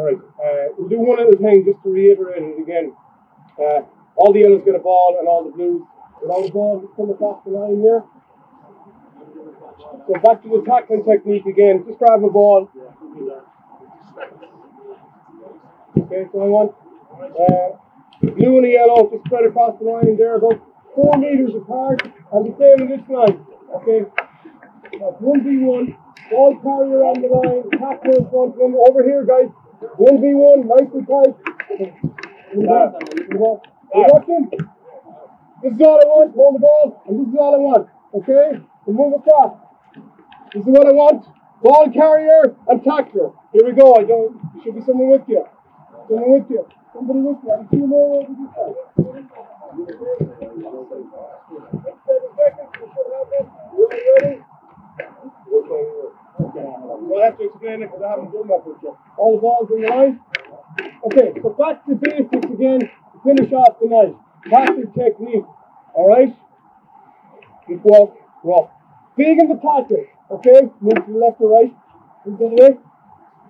All right. Uh, we'll do one other thing just to reiterate it again. Uh, all the yellows get a ball and all the blues without a ball come across the line here. So back to the tackling technique again. Just grab a ball. Okay, so I want uh, blue and yellow just spread across the line there about four meters apart and the same in this line. Okay. That's one v one. Ball carrier on the line, tackler in front of them. Over here, guys. One v one, nice and tight. Watching? This is all I want. Hold the ball, and this is all I want. Okay? We move across. This is what I want. Ball carrier and tackler. Here we go. I don't. There should be someone with you. Someone with you. Somebody with you. I see more over all ready? Okay. We'll have to explain it because I haven't done that you. All the balls in the line. Okay, so back to basics again to finish off the night. Tackle technique. Alright? Keep walk, walk. Big in the. Okay? Move to the left or right. Move way.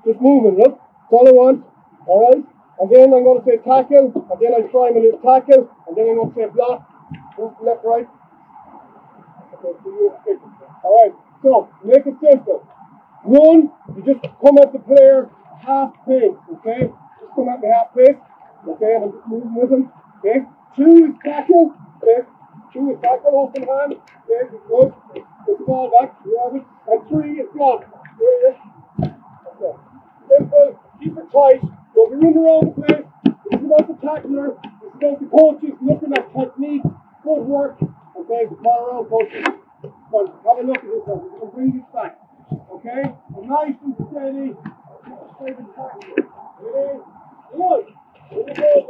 Just moving, look. I want. Alright? And then I'm going to say tackle, and then I try my little tackle, and then I'm going to say block. Move to left, right. Okay, so you Alright, so make it simple. One, you just come at the player half pace, okay? Just come at me half pace, okay? And moving with him, okay? Two is tackle, okay? Two is tackle, open hand, okay? Good. Put the ball back, you have it. And three is block. There it is. Okay. Simple, keep it tight. Don't be running around the place. This is about the tackler. This is about the coaches looking at technique, footwork, okay? The ball around coaches. But have a look at this one. We're going to bring this back. Okay? So nice and steady. Straight and tackle. Ready? One. Here we go. Move them left to right. Left to right. Left to right. Right. Stop. Two. Let's get the tackles in. Get the tackles in. And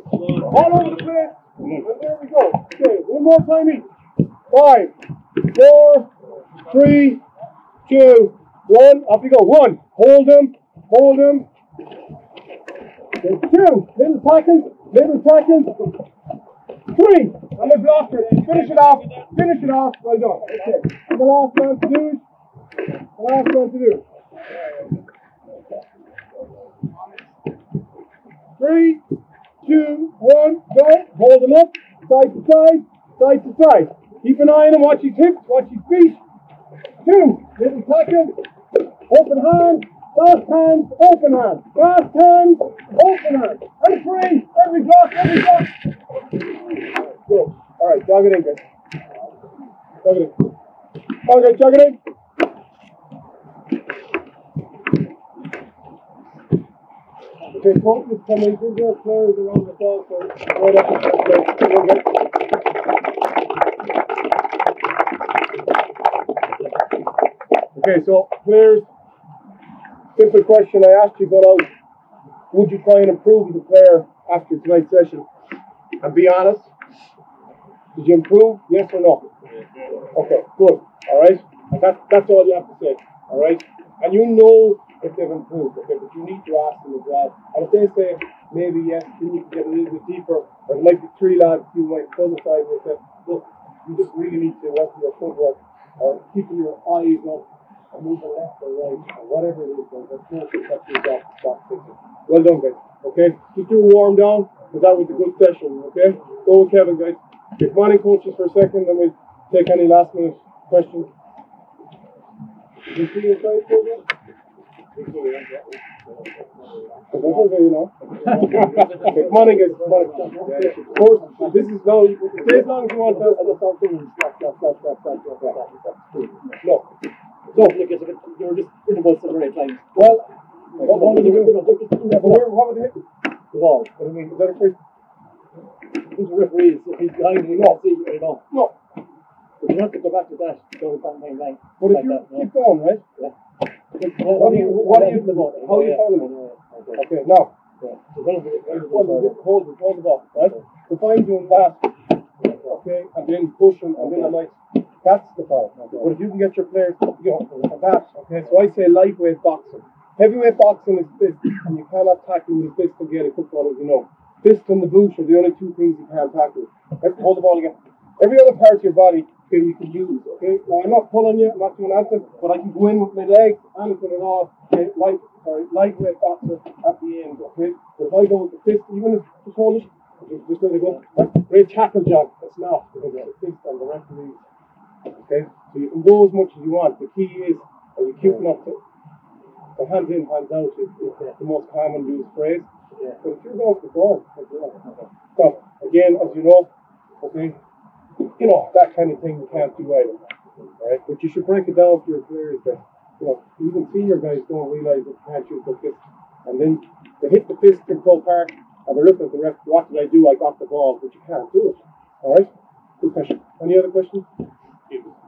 one more time each. Five, four, three, two, one. Up you go. One. Hold them. Hold them. Two. Little tackles, little tackles. Three. I'm a blocker. Finish it off. Finish it off. Well done. Okay. And the last one to do. The last one to do. Three, two, one, go. Hold him up. Side to side. Side to side. Keep an eye on him. Watch his hips. Watch his feet. Two. Little tackle. Open hand. Fast hand. Open hand. Fast hand. Open hand. And three. Every block. Every block. Good. All right, jog it in, guys. Jog it in. Okay, jog it in. Okay, is coming. Give your players around the ball, so right up and down. Come on, guys. Okay, so players, simple question I asked you got out. Uh, would you try and improve the player after tonight's session? And be honest. Did you improve? Yes or no? Okay, good. All right. And that's that's all you have to say. All right. And you know if they've improved. Okay, but you need to ask them as well. And if they say maybe yes, then you can get a little bit deeper. Or there might be three lads you might pull aside and look, you just really need to work on your footwork or keeping your eyes up left or right or whatever it is. But that's no that's your to stop thinking. Well done, guys. Okay, Keep do a warm down. But that was a good session. Okay, go with Kevin, guys. On in, coaches, for a second, then we'll take any last minute questions. You see program? That's okay, you know. okay, come on guys. Come on in. Of course, this is now, stay as long as you want to. No. So, Because if it, you were just in the ball seven or eight times. well, what, what was the, yeah, but where, what was the hit? The ball. What do you mean? Is that a free? Who's the referee? If he's behind you, you can't see, you know. No. But you have to go back to that. Go back nine nine. But if like you that, keep going, right? Yeah. What do you, what do you, how are you calling it? Okay, now, Yeah. So it, it, hold it, hold it up, right? If I'm doing that, okay, and then pushing, and then I might, that's the foul. But if you can get your players, you know, and that, okay, so I say lightweight boxing. Heavyweight boxing is fist, and you cannot tackle with a fist again in football, as you know. Fist and the boots are the only two things you can't tackle. Hold the ball again. Every other part of your body okay, you can use, okay? Now, I'm not pulling you, I'm not doing anything, but I can go in with my legs, anything at all, okay? Light, sorry, lightweight boxer at the end, okay? But if I go with the fist, even if just hold it, just, let it go. Great tackle job, it's not, because it's the fist on the referees. Okay? So you can go as much as you want. The key is, are you cute enough to the hands in, hands out is, is the most common used phrase. Yeah. But if you're going for ball, so again, as you know, okay, you know, that kind of thing you can't do either. Right? But you should break it down for your players that you know, even senior guys don't realise that you can't use the fist. And then they hit the fist in Croke Park and they're looking at the ref, what did I do? I got the ball, but you can't do it. Alright? Good question. Any other questions?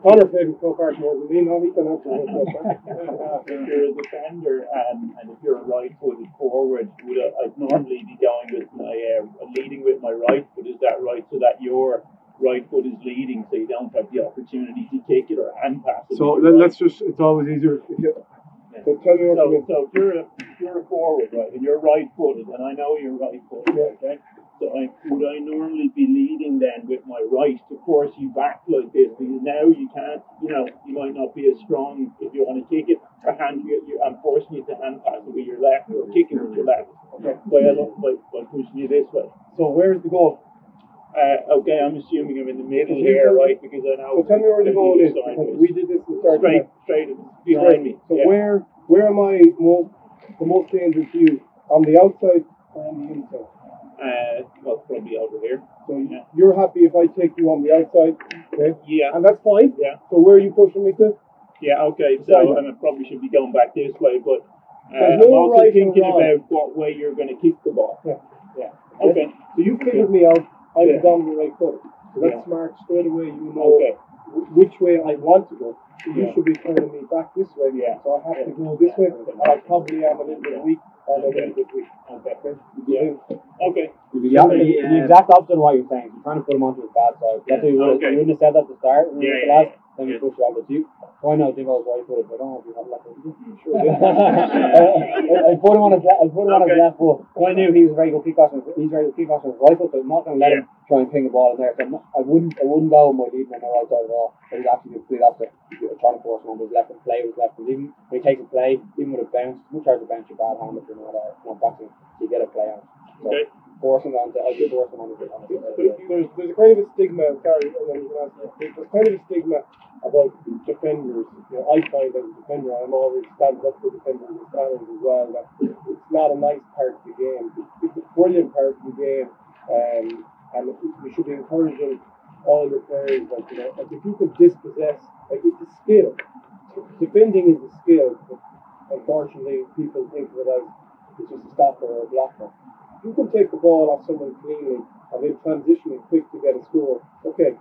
Connor played in Croke Park more than me, no, he can that question. if you're a defender and, and if you're a right-footed forward, would I, I'd normally be going with my uh, leading with my right foot. Is that right? So that your right foot is leading, so you don't have the opportunity to kick it or hand pass it. So let, your right let's just, it's always easier if you, so tell me what So, so if you're a, if you're a forward, right, and you're right-footed, and I know you're right-footed, Yeah. okay? So I, would I normally be leading then with my right to force you back like this? Because now you can't, you know, you might not be as strong if you want to kick it, or hand you, you I'm forcing you to hand pass it with your left, or kicking with your left. Okay. By, by, by pushing you this way. So where's the goal? Uh, okay, I'm assuming I'm in the middle here, right? Because I know. So tell me where the goal is, we did this to start. straight, straight behind me. So yeah. where, where am I most, the most dangerous to you? On the outside or on the inside? Uh, well, probably over here. So Yeah. you're happy if I take you on the outside, okay? Yeah. And that's fine. Yeah. So where are you pushing me to? Yeah, okay, so Sorry. and I probably should be going back this way, but uh, There's I'm no also right thinking about what way you're going to kick the ball. Yeah. Yeah. Okay. So you figured me out. I'm Yeah. down the right foot. So that's Yeah. smart. Straight away, you know Okay. Wh- which way I want to go. So you Yeah. should be turning me back this way. Yeah. So I have to go this way. And I probably am a little bit weak or a little bit weak. Okay. Okay. Yeah. Okay. The, the, the exact opposite of what you're saying. You're trying to put him onto his bad side. That's what you, would Okay. you wouldn't have said that at the start. when Yeah, yeah, last, Then you yeah. push it out. But you, why not think I was right footed? I don't know if you have left foot. Sure. I, I put him on his. I put him on his left foot. I knew he was a very good kickboxer. He's very good kickboxer with his right foot, so I'm not going to let him try and ping the ball in there. So I'm not, I wouldn't. I wouldn't go with my lead on my right side at all. I would actually do the complete opposite. You're Trying to force him on his left and play with his left. Because even when he takes a play, even with a bounce, it's much harder to bounce your bad hand if you're not uh, not boxing. You get a play on. So Okay. force him on. I do force him on his on his. There's, there's, there's a kind of a stigma, sorry, and then you can answer this. there's kind of a stigma about defenders. You know, I find as a defender, I'm always standing up for defenders and standards as well, that it's not a nice part of the game. It's, a brilliant part of the game, um, and we should be encouraging all the players, like, you know, like if you could dispossess, like it's a skill. Defending is a skill, but unfortunately people think of it as it's just a stopper or a blocker you can take the ball off someone cleanly and then transition it quick to get a score. Okay,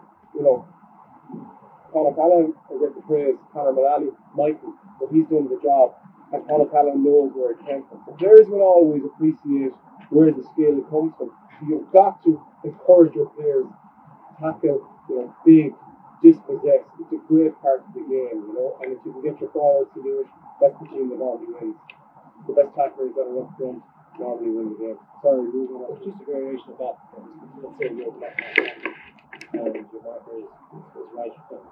Callan will get the praise, Conor Mullally, Michael, but he's done the job, and Conor Callan knows where it came from. The players will always appreciate where the skill comes from. You've got to encourage your players to tackle, you know, big, dispossess. It's a great part of the game, you know, and if you can get your forwards to do it, that's the team that normally wins. The best tacklers that are up front normally win the game. Sorry, moving on. Just a variation of that. And your marker is, is right foot.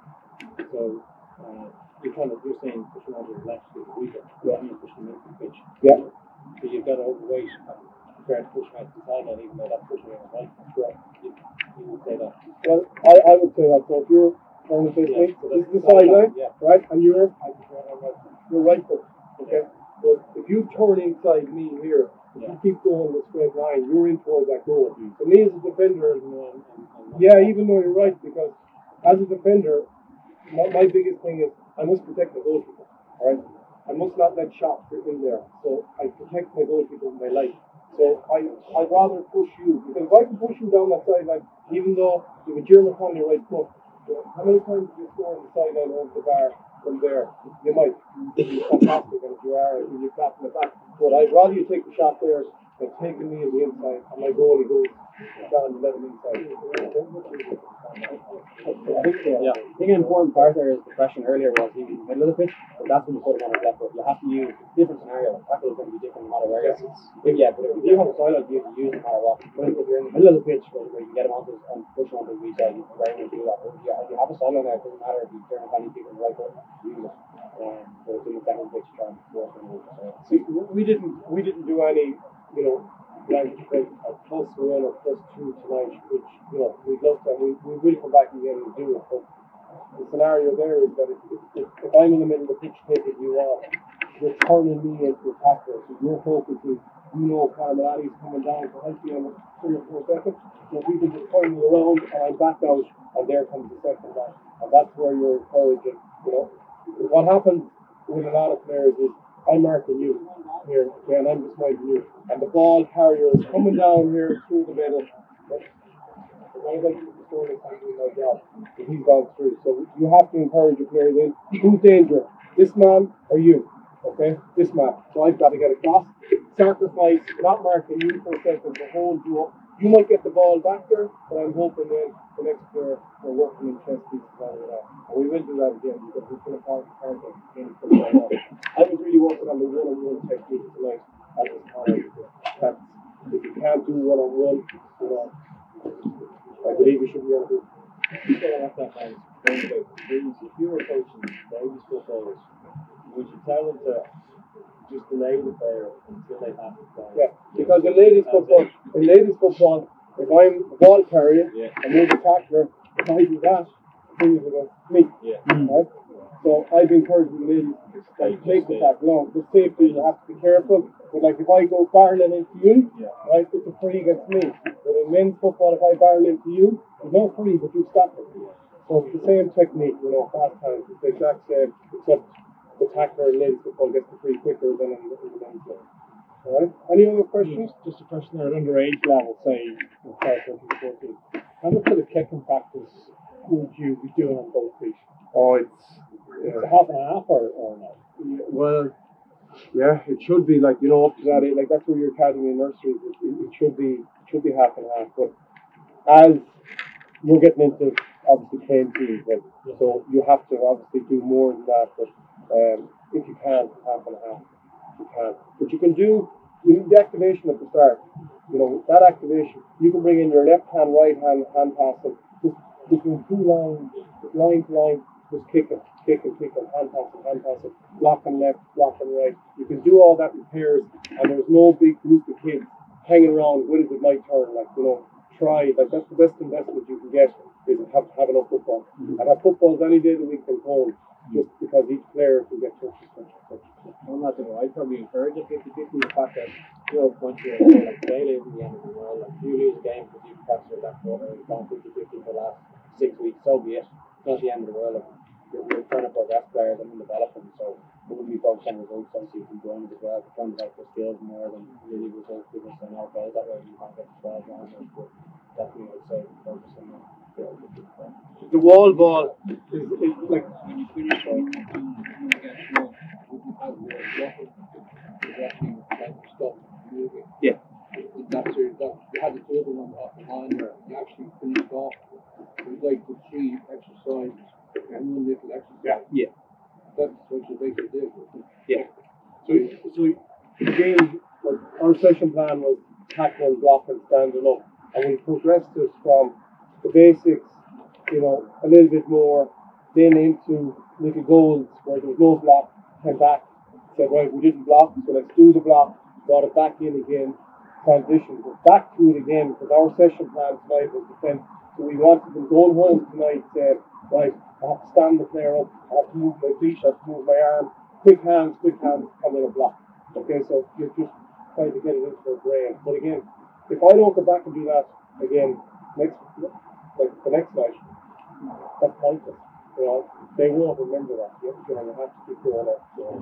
So uh, you're trying to you're saying push him onto the left to the weaker. Yeah. You push him into the pitch. Yeah. So you've got to overweight and prepare to push him out to the sideline even though that's pushing him on the right. Yeah. You, you would say that. Well, I, I would say that. So if you're on the fifth Yeah, yeah, so this is the sideline, Yeah. right? And you're, I prefer on right, you're right foot. Okay. But if you turn inside me here, if you keep going the straight line, you're in towards that goal. For me as a defender, yeah, even though you're right, because as a defender, my, my biggest thing is I must protect the goalkeeper. All right, I must not let shots get in there. So I protect my goalkeeper with my life. So I I'd rather push you because if I can push you down that sideline, even though you have a Jeremy Conley right foot, how many times do you score on the sideline over the bar from there? You might. It's fantastic, and if you are, you clap in the back. But I'd rather you take the shot there like taking me in the inside, and my goalie goes down let him inside. I think, uh, yeah. I think an important part there is the question earlier was he was in the middle of the pitch, but that's when you put him on his left foot. You have to use different scenarios. Tackle is going to be different no matter where. Yes, If, yeah, but if you have a silent, you can use it no matter what. But if you're in the middle of the pitch where, where you can get him onto his, and push him onto his weak side, you can very much do that. But if you, if you have a silent there, it doesn't matter if you turn a penny on the right foot, use it. Um, but it's in the second pitch, try and force him over. So, See, we didn't we didn't do any, you know, like a plus one or plus two tonight, which you know we looked at. We, we will come back again and do it. But the scenario there is that if, if, if I'm in the middle of the pitch taking you off, you're turning me into a tackler. So your focus is, you know, Carmelati's coming down to help you in three or four seconds. So people just turn me around and I'm back out, and there comes the second back, and that's where you're encouraging. You know, what happens with a lot of players is I'm marking you here, and I'm just marking you. And the ball carrier is coming down here through the middle. The I'm doing my he's gone through. So you have to encourage your players in. Who's danger? This man or you? Okay, this man. So I've got to get across, sacrifice, not marking you for a second to hold you up. You might get the ball back there, but I'm hoping then the next player we're working in chess pieces out of that. And we will do that again because we're going to part of the game. I was really working on the one-on-one technique tonight at this time. That's, if you can't do one-on-one, you know, I believe you should be able to. That line, going about if you were coaching ladies footballers, would you tell them to just delay the player until they have to play? Yeah, because in ladies football, in ladies football, if I'm a ball carrier Yeah. and you're the tackler, if I do that, things are going to me. Yeah. Mm. Right? So I've encouraged the ladies like take the tackle. No, the safety you have to be careful. But like if I go barreling into you, Yeah. right, it's a free against me. But in men's football, if I barrel into you, there's no free, but you stop it. So it's the same technique, you know, fast times. It's the exact same, except the tackler in ladies football gets the free quicker than in, in the men's game. All right. Any other questions? Just a question there at underage level, say in 12, 13, 14. How much of the kicking practice would you be doing on both feet? Oh, it's Is it half and half or, or no? well, yeah, it should be like you know up to that age, like that's where your academy and nursery. It, it, it should be it should be half and half. But as you're getting into obviously playing teams, like, so you have to obviously do more than that. But um, if you can, half and half, you can. But you can do you need the activation at the start. You know that activation. You can bring in your left hand, right hand, hand passing, just between two lines, line to line, just kicking, kicking, kicking, hand passing, hand passing, blocking left, blocking right. You can do all that in pairs, and there's no big group of kids hanging around. When is it my turn? Like you know, try. Like that's the best investment you can get is have have enough football. And have footballs any day of the week from home, just because each player can get touches, touches, touches. I'm not gonna, I'd probably encourage it 50 50 the fact that you'll point to it like failure in the end of the world. Like, you lose a game because you've fractured that quarter and gone 50 50 for the last six weeks, so be it. It's not the end of the world. Like, you're, you're trying to progress players and develop them, so we wouldn't be focused on results. Obviously, you can join it as well. Trying to develop the skills more than really results because I know it goes that way. You can't get the 12 rounds, but definitely I'd say focus on that. The wall ball is, is like When you finish right, you you get sure would you have more bluffing? Is actually like stop moving. Yeah. That's your, that, you had the two of them on off the line where you actually finished off. Like the three exercises and one little exercise. Yeah. Yeah. That's what you basically did. Yeah. So, so like our session plan was tackling, blocking, standing up, and we progressed this from the basics, you know, a little bit more, then into little goals where there was no block, came back, said, right, we didn't block, so let's do the block, brought it back in again, transition, but back to it again, because our session plan tonight was defense. So we wanted them going home tonight, said, right, I have to stand the player up, I have to move my feet, I have to move my arm, quick hands, quick hands, and then a block. Okay, so you're just trying to get it into their brain. But again, if I don't go back and do that again next like the next night, that's pointless. You know, they won't remember that. You, know, you have to keep going up. You know.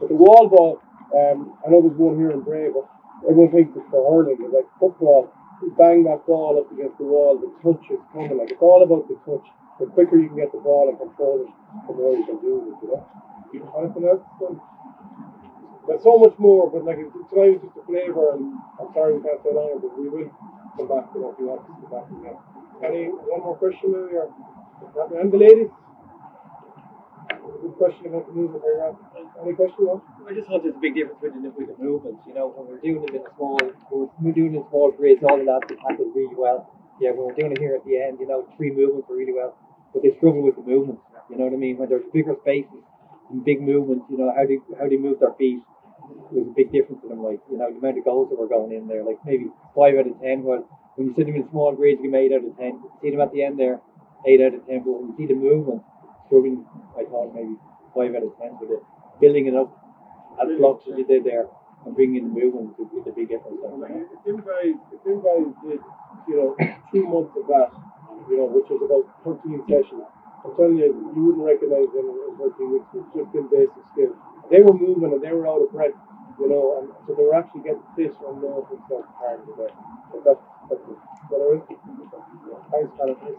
But the wall ball, um, I know there's one here in Bray, but everyone thinks it's for hurling. It's like football. You bang that ball up against the wall, the touch is coming. Like it's all about the touch. The quicker you can get the ball and control it, the more you can do it. You know? Anything else? There's so much more, but like tonight was just a flavour, and I'm sorry we can't stay longer, but we will come back to what you want to come back again. Any one more question, maybe, or and the ladies? Good question about the movement Rob. Any question? I just thought there's a big difference with the, the movements. You know, when we're doing it in small, when we're doing in small grids, all the lads tackle really well. Yeah, when we're doing it here at the end, you know, three movements are really well, but they struggle with the movements. You know what I mean? When there's bigger spaces and big movements, you know, how do how they move their feet. There's a big difference in them. Like you know, the amount of goals that were going in there, like maybe five out of ten. Well, when you see them in small grids, you get eight out of ten. You See them at the end there, eight out of ten. But when you see the movement, struggling, I thought maybe five out of ten with it. Building it up as blocks as you did there and bringing in the movement is, a big difference. I if guys, if did, you know, two months of that, you know, which was about 13 sessions, I'm telling you, you wouldn't recognize them in 13 weeks. Just in basic skills they were moving and they were out of breath, you know, and so they were actually getting pissed on and part of. Uh, but that's, that's it. Thanks, Thanks.